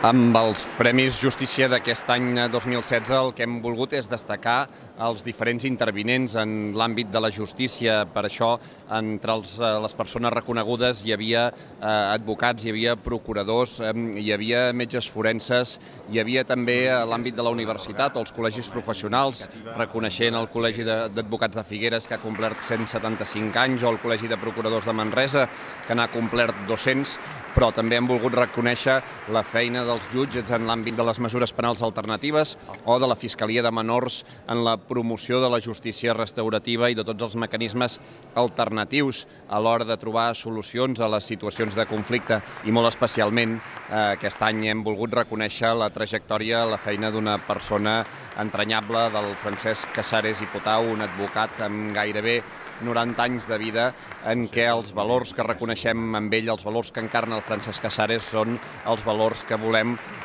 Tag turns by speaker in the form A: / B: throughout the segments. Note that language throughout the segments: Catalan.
A: Amb els Premis Justícia d'aquest any 2016 el que hem volgut és destacar els diferents intervinents en l'àmbit de la justícia. Per això, entre els, eh, les persones reconegudes hi havia eh, advocats, hi havia procuradors, eh, hi havia metges forenses, hi havia també eh, l'àmbit de la universitat els col·legis professionals, reconeixent el Col·legi d'Advocats de Figueres que ha complert 175 anys o el Col·legi de Procuradors de Manresa que n'ha complert 200, però també hem volgut reconèixer la feina dels jutges en l'àmbit de les mesures penals alternatives o de la Fiscalia de Menors en la promoció de la justícia restaurativa i de tots els mecanismes alternatius a l'hora de trobar solucions a les situacions de conflicte. I molt especialment eh, aquest any hem volgut reconèixer la trajectòria, la feina d'una persona entranyable del Francesc Casares i Potau, un advocat amb gairebé 90 anys de vida en què els valors que reconeixem amb ell, els valors que encarna el Francesc Casares són els valors que volem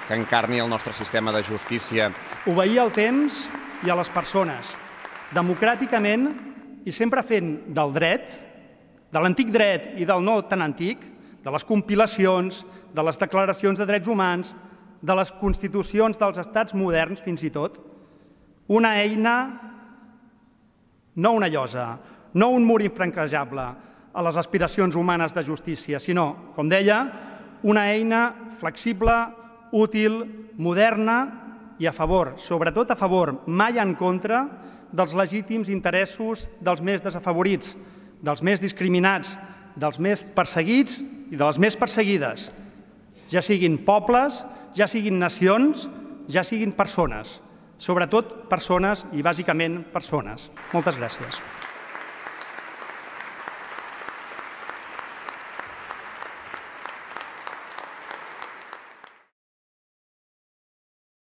A: que encarni el nostre sistema de justícia.
B: Obeir el temps i a les persones, democràticament i sempre fent del dret, de l'antic dret i del no tan antic, de les compilacions, de les declaracions de drets humans, de les constitucions dels estats moderns fins i tot, una eina, no una llosa, no un mur infranquejable a les aspiracions humanes de justícia, sinó, com deia, una eina flexible, útil, moderna i a favor, sobretot a favor, mai en contra, dels legítims interessos dels més desafavorits, dels més discriminats, dels més perseguits i de les més perseguides, ja siguin pobles, ja siguin nacions, ja siguin persones, sobretot persones i bàsicament persones. Moltes gràcies.